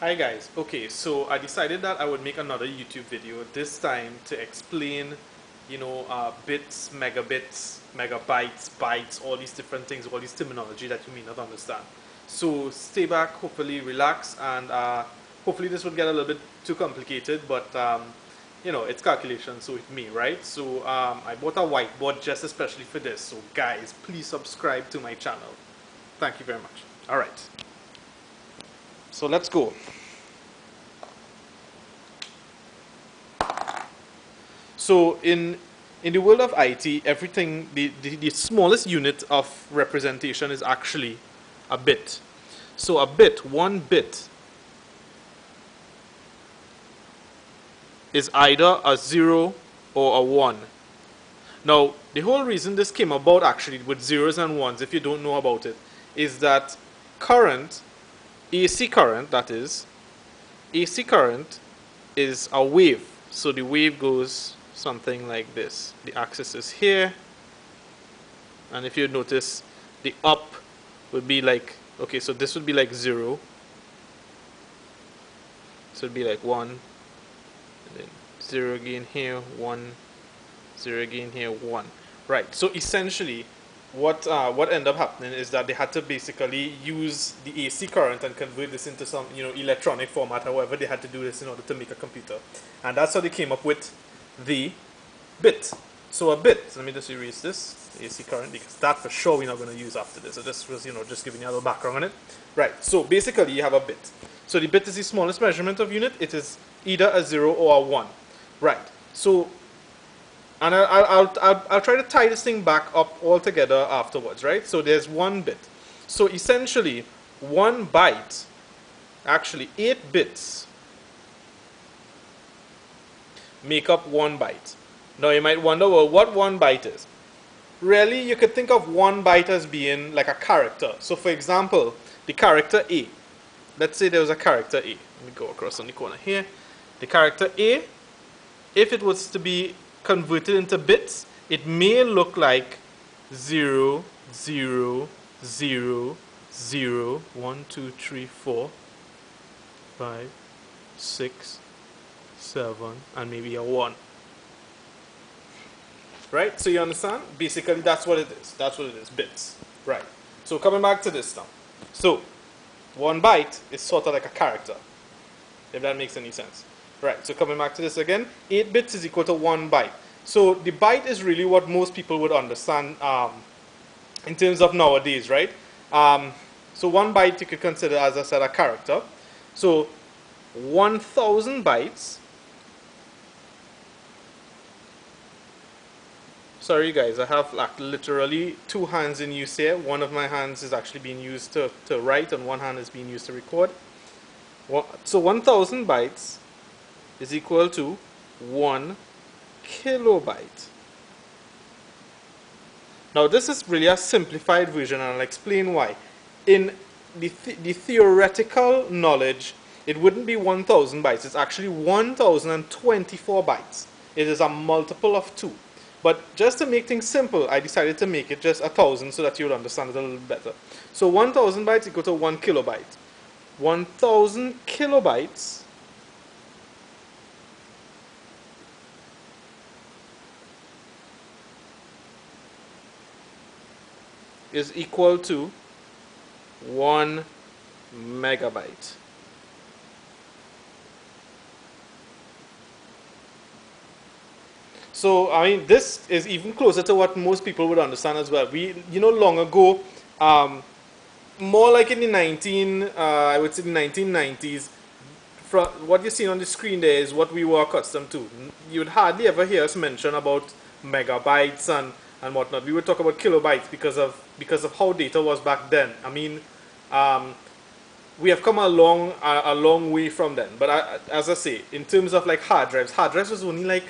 Hi guys, okay, so I decided that I would make another YouTube video, this time to explain, you know, uh, bits, megabits, megabytes, bytes, all these different things, all these terminology that you may not understand. So stay back, hopefully relax, and uh, hopefully this would get a little bit too complicated, but um, you know, it's calculation, so it's me, right? So um, I bought a whiteboard just especially for this, so guys, please subscribe to my channel. Thank you very much. Alright. So let's go. So in in the world of IT, everything the, the, the smallest unit of representation is actually a bit. So a bit, one bit, is either a zero or a one. Now, the whole reason this came about actually with zeros and ones, if you don't know about it, is that current AC current, that is, AC current is a wave. So the wave goes something like this. The axis is here. And if you notice, the up would be like, okay, so this would be like 0. So it would be like 1. And then 0 again here, 1. 0 again here, 1. Right, so essentially, what uh, what ended up happening is that they had to basically use the AC current and convert this into some you know electronic format. However, they had to do this in order to make a computer, and that's how they came up with the bit. So a bit. Let me just erase this AC current because that for sure we're not going to use after this. So this was you know just giving you a little background on it. Right. So basically you have a bit. So the bit is the smallest measurement of unit. It is either a zero or a one. Right. So and I'll, I'll, I'll, I'll try to tie this thing back up all together afterwards, right? So there's one bit. So essentially, one byte, actually eight bits, make up one byte. Now you might wonder, well, what one byte is? Really, you could think of one byte as being like a character. So for example, the character A. Let's say there was a character A. Let me go across on the corner here. The character A, if it was to be converted into bits, it may look like 0, 0, 0, 0, 1, 2, 3, 4, 5, 6, 7, and maybe a 1. Right? So you understand? Basically, that's what it is. That's what it is, bits. Right. So coming back to this now. So, one byte is sort of like a character, if that makes any sense. Right, so coming back to this again, 8 bits is equal to 1 byte. So the byte is really what most people would understand um, in terms of nowadays, right? Um, so 1 byte you could consider, as I said, a character. So 1000 bytes. Sorry guys, I have like literally two hands in use here. One of my hands is actually being used to, to write and one hand is being used to record. So 1000 bytes is equal to 1 kilobyte. Now this is really a simplified version and I'll explain why. In the, th the theoretical knowledge, it wouldn't be 1000 bytes, it's actually 1024 bytes. It is a multiple of 2. But just to make things simple, I decided to make it just a 1000 so that you'll understand it a little better. So 1000 bytes equal to 1 kilobyte. 1000 kilobytes is equal to 1 megabyte. So, I mean, this is even closer to what most people would understand as well. We, you know, long ago, um, more like in the 19, uh, I would say the 1990s, from what you see on the screen there is what we were accustomed to. You'd hardly ever hear us mention about megabytes and and whatnot. We would talk about kilobytes because of because of how data was back then. I mean, um, we have come a long a, a long way from then. But I, as I say, in terms of like hard drives, hard drives was only like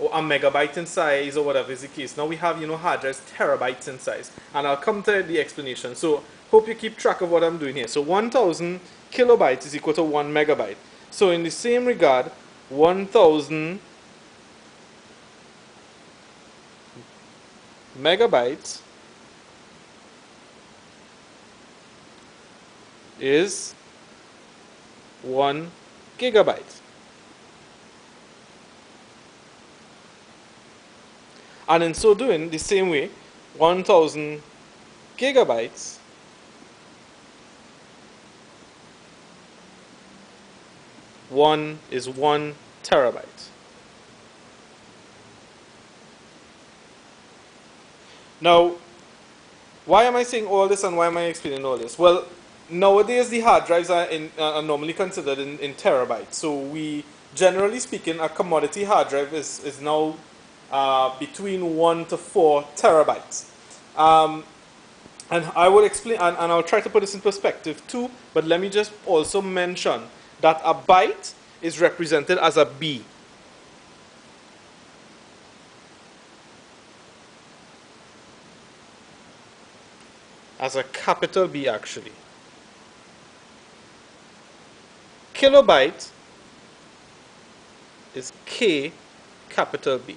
oh, a megabyte in size or whatever is the case. Now we have you know hard drives terabytes in size, and I'll come to the explanation. So hope you keep track of what I'm doing here. So 1,000 kilobytes is equal to one megabyte. So in the same regard, 1,000 megabytes is 1 gigabyte. And in so doing, the same way, 1000 gigabytes one is one terabyte. Now, why am I saying all this and why am I explaining all this? Well, nowadays the hard drives are, in, uh, are normally considered in, in, terabytes. So we, generally speaking, a commodity hard drive is, is now uh, between one to four terabytes. Um, and I will explain, and, and I'll try to put this in perspective too, but let me just also mention that a byte is represented as a B. As a capital B actually. Kilobyte is K capital B.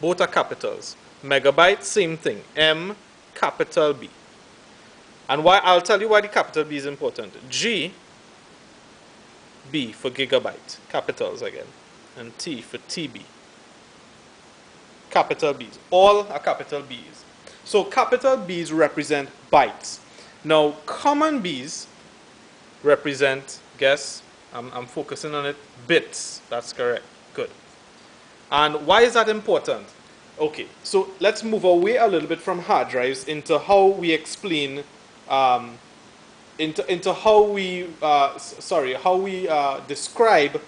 Both are capitals. Megabyte, same thing. M capital B. And why I'll tell you why the capital B is important. G B for gigabyte, capitals again, and T for TB. Capital B's. All are capital B's. So capital B's represent bytes. Now common B's represent, guess, I'm, I'm focusing on it, bits. That's correct. Good. And why is that important? Okay, so let's move away a little bit from hard drives into how we explain um, into, into how we, uh, sorry, how we uh, describe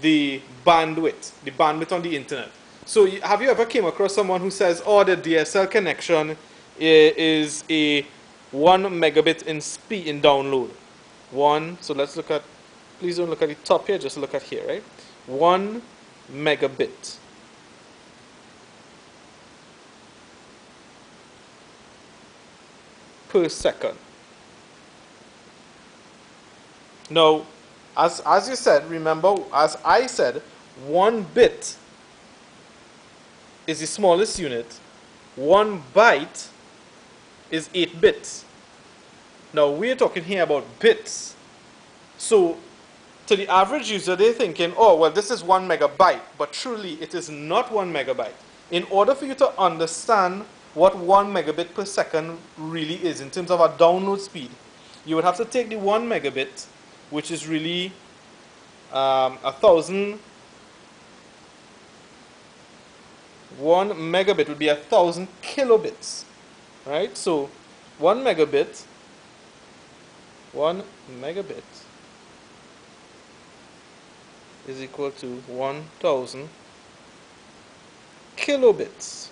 the bandwidth, the bandwidth on the internet. So have you ever came across someone who says, oh, the DSL connection is a one megabit in speed in download? One, so let's look at, please don't look at the top here, just look at here, right? One megabit. per second. Now, as, as you said, remember, as I said, one bit is the smallest unit. One byte is 8 bits. Now, we're talking here about bits. So, to the average user, they're thinking, oh, well, this is 1 megabyte. But truly, it is not 1 megabyte. In order for you to understand what 1 megabit per second really is in terms of a download speed, you would have to take the 1 megabit which is really um, a thousand one megabit would be a thousand kilobits right so one megabit one megabit is equal to 1000 kilobits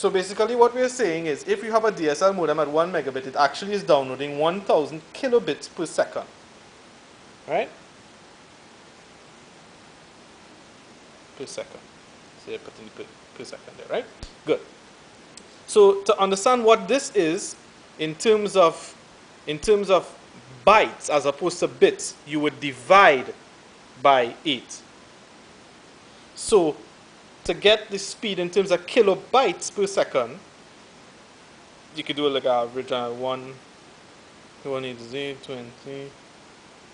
so basically what we're saying is if you have a DSL modem at 1 megabit, it actually is downloading 1000 kilobits per second. Right? Per second. So you're putting per, per second there, right? Good. So to understand what this is in terms of in terms of bytes as opposed to bits, you would divide by 8. So to get the speed in terms of kilobytes per second, you could do like average uh, one, one eight z twenty.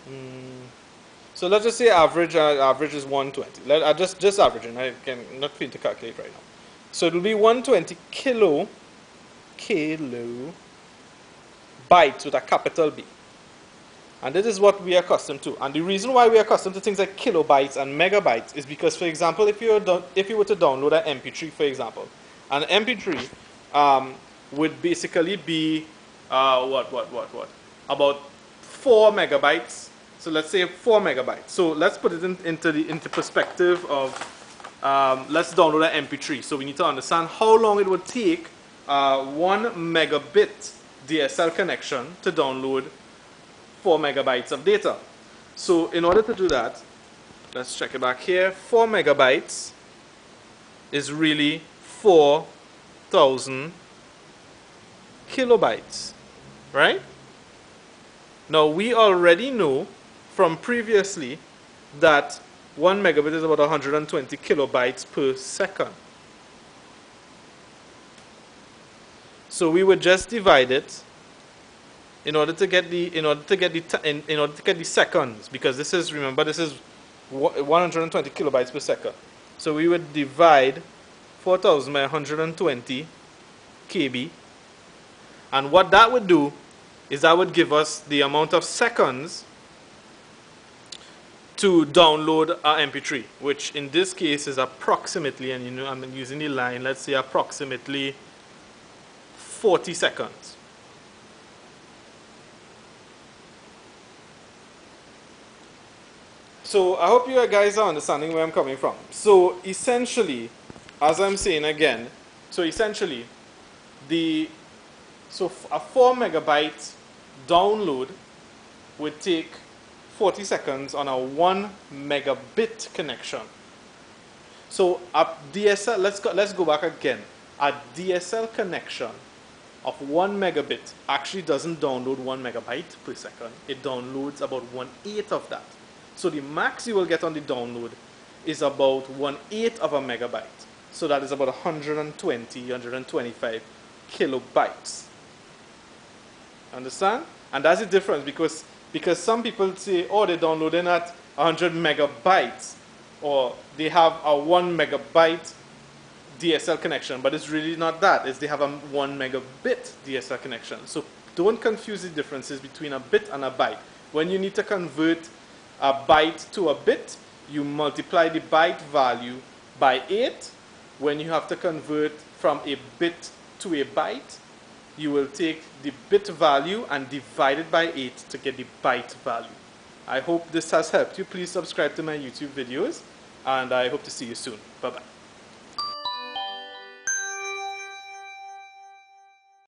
Mm. So let's just say average uh, average is 120. Let I uh, just just averaging. I can not feel to calculate right now. So it will be 120 kilo kilo bytes with a capital B. And this is what we are accustomed to. And the reason why we are accustomed to things like kilobytes and megabytes is because, for example, if you were, if you were to download an MP3, for example, an MP3 um, would basically be, uh, what, what, what, what? About 4 megabytes. So let's say 4 megabytes. So let's put it in, into the into perspective of, um, let's download an MP3. So we need to understand how long it would take uh, 1 megabit DSL connection to download 4 megabytes of data. So in order to do that, let's check it back here. 4 megabytes is really 4,000 kilobytes, right? Now we already know from previously that 1 megabit is about 120 kilobytes per second. So we would just divide it in order to get the in order to get the in, in order to get the seconds because this is remember this is 120 kilobytes per second so we would divide 4000 by 120 kb and what that would do is that would give us the amount of seconds to download our mp3 which in this case is approximately and you know I'm using the line let's say approximately 40 seconds So I hope you guys are understanding where I'm coming from. So essentially, as I'm saying again, so essentially, the so a 4 megabyte download would take 40 seconds on a 1 megabit connection. So a DSL, let's go, let's go back again. A DSL connection of 1 megabit actually doesn't download 1 megabyte per second. It downloads about 1 eighth of that. So the max you will get on the download is about 1 8 of a megabyte. So that is about 120, 125 kilobytes. Understand? And that's the difference because, because some people say, oh, they're downloading at 100 megabytes or they have a 1 megabyte DSL connection, but it's really not that. It's they have a 1 megabit DSL connection. So don't confuse the differences between a bit and a byte. When you need to convert a byte to a bit, you multiply the byte value by 8. When you have to convert from a bit to a byte, you will take the bit value and divide it by 8 to get the byte value. I hope this has helped you. Please subscribe to my YouTube videos and I hope to see you soon. Bye-bye.